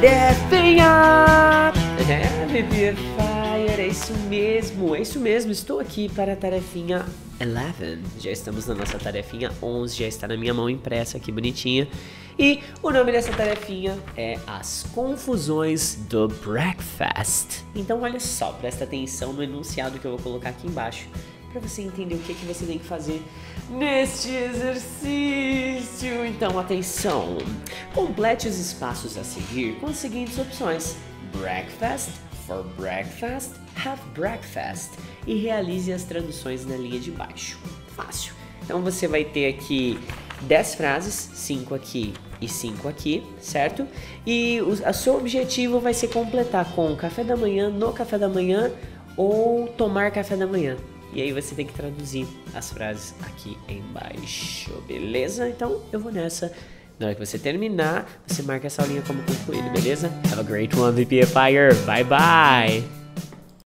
Tarefinha! É, Bebê Fire, é isso mesmo, é isso mesmo. Estou aqui para a tarefinha 11. Já estamos na nossa tarefinha 11, já está na minha mão impressa aqui bonitinha. E o nome dessa tarefinha é As Confusões do Breakfast. Então, olha só, presta atenção no enunciado que eu vou colocar aqui embaixo para você entender o que, que você tem que fazer neste exercício. Então, atenção! Complete os espaços a seguir com as seguintes opções: breakfast, for breakfast, have breakfast e realize as traduções na linha de baixo. Fácil. Então, você vai ter aqui 10 frases, 5 aqui e 5 aqui, certo? E o seu objetivo vai ser completar com café da manhã, no café da manhã ou tomar café da manhã. E aí você tem que traduzir as frases aqui embaixo, beleza? Então eu vou nessa. Na hora que você terminar, você marca essa aulinha como concluída, beleza? Have a great one, VPFire. Bye bye!